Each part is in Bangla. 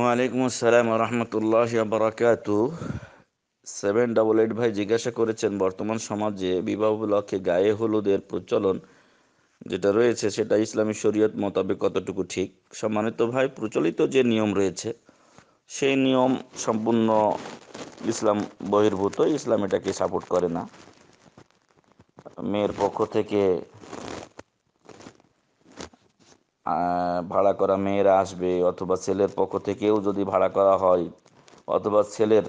ওয়ালাইকুম আসসালাম রহমতুল্লাহ বারাকাতু সেভেন ডাবল এইট ভাই জিজ্ঞাসা করেছেন, বর্তমান সমাজে বিবাহ উপলক্ষে গায়ে হলুদের প্রচলন যেটা রয়েছে সেটা ইসলামী শরীয়ত মোতাবেক কতটুকু ঠিক? সম্মানিত ভাই, প্রচলিত যে নিয়ম রয়েছে, সেই নিয়ম সম্পূর্ণ ইসলাম বহির্ভূত, ইসলাম এটাকে সাপোর্ট করে না। মেয়ের পক্ষ থেকে ভাড়া করা মেয়েরা আসবে অথবা ছেলের পক্ষ থেকেও যদি ভাড়া করা হয়, অথবা ছেলের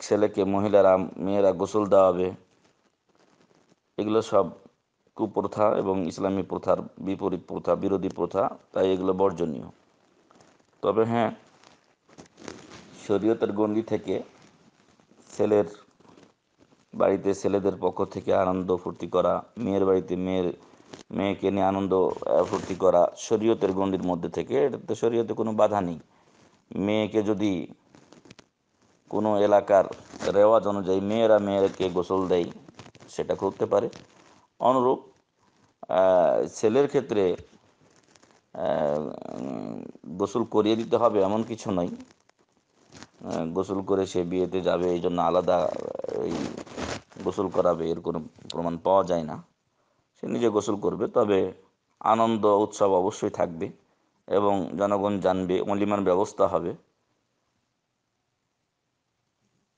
ছেলেকে মহিলারা, মেয়েরা গোসল দেওয়াবে, এগুলো সব কুপ্রথা এবং ইসলামী প্রথার বিপরীত প্রথা, বিরোধী প্রথা, তাই এগুলো বর্জনীয়। তবে হ্যাঁ শরীয়তের গণ্ডি থেকে ছেলের বাড়িতে ছেলেদের পক্ষ থেকে আনন্দ ফুর্তি করা, মেয়ের বাড়িতে মেয়ের মেয়েকে নিয়ে আনন্দ ফুর্তি করা শরীয়তের গণ্ডির মধ্যে থেকে, এটাতে শরীয়তে কোনো বাধা নেই। মেয়েকে যদি কোনো এলাকার রেওয়াজ অনুযায়ী মেয়েরা মেয়েকে গোসল দেয়, সেটা করতে পারে। অনুরূপ ছেলের ক্ষেত্রে গোসল করিয়ে দিতে হবে এমন কিছু নয়। গোসল করে সে বিয়েতে যাবে, এই জন্য আলাদা, এই গোসল করাবে, এর কোনো প্রমাণ পাওয়া যায় না। সে নিজে গোসল করবে, তবে আনন্দ, উৎসব অবশ্যই থাকবে এবং জনগণ জানবে, অলিমার ব্যবস্থা হবে।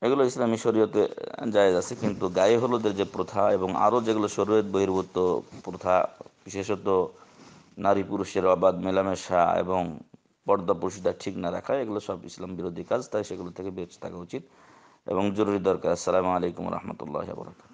এগুলো ইসলামী শরীয়তে জায়েজ আছে, কিন্তু গায়ে হলুদের যে প্রথা এবং আরও যেগুলো শরীয়ত বহির্ভূত প্রথা, বিশেষত নারী পুরুষের অবাধ মেলামেশা এবং পর্দা পুরুষটা ঠিক না রাখা, এগুলো সব ইসলাম বিরোধী কাজ, তাই সেগুলো থেকে বেঁচে থাকা উচিত এবং জরুরি দরকার। আসসালামু আলাইকুম রহমতুল্লাহ বরকাত